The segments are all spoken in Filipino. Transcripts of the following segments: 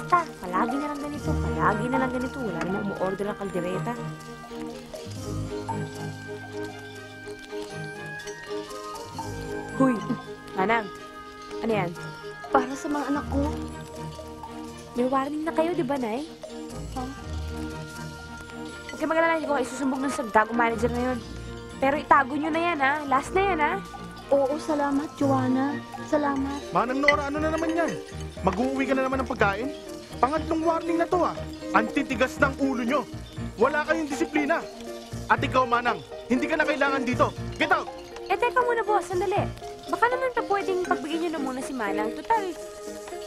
Basta, palagi na lang ganito, palagi na lang ganito. Wala namang umu-order ng kaldereta. Huy, Manang, ano yan? Para sa mga anak ko. May warning na kayo, di ba, Nay? Ha? Huwag kayo mag-alala, hindi ko kayo isusumbong ng sa gago manager ngayon. Pero itago nyo na yan, ha? Last na yan, ha? Oo, salamat, Joanna. Salamat. Manang Nora, ano na naman yan? Mag-uwi ka na naman ng pagkain? Pangatlong warning na to ah. Ang titigas ng ulo nyo. Wala kayong disiplina. At ikaw, Manang, hindi ka na kailangan dito. Get out! Eh, teka muna, boss. Sandali. Baka naman pa pwedeng pagbigyan nyo na muna si Manang. Total,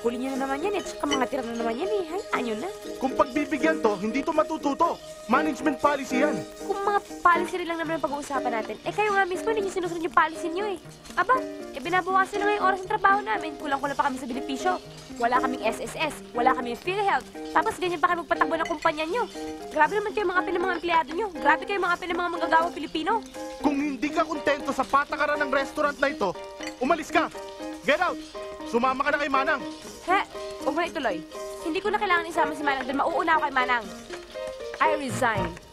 huli nyo na naman yan eh. Tsaka mga tira na naman yan eh. Hayaan nyo na. Kung pagbibigyan to, hindi to matututo. Management policy yan. Kung mga policy rin lang naman ang pag-uusapan natin, eh kayo nga mismo, hindi nyo sinusunod yung policy nyo eh. Aba, binabawasan na nga yung oras ng trabaho namin. Kulang-kulang pa kami sa benepisyo. Wala kaming SSS, wala kaming PhilHealth. Tapos ganyan pa kayo magpatakbo ng kumpanya nyo. Grabe naman kayo mga apel ng mga empleyado nyo. Grabe kayo mga apel ng mga manggagawang Pilipino. Kung hindi ka kontento sa patakaran ng restaurant na ito, umalis ka. Get out! Sumama ka na kay Manang. He, na ituloy. Hindi ko na kailangan isama si Manang dahil mauuna ako kay Manang. I resign.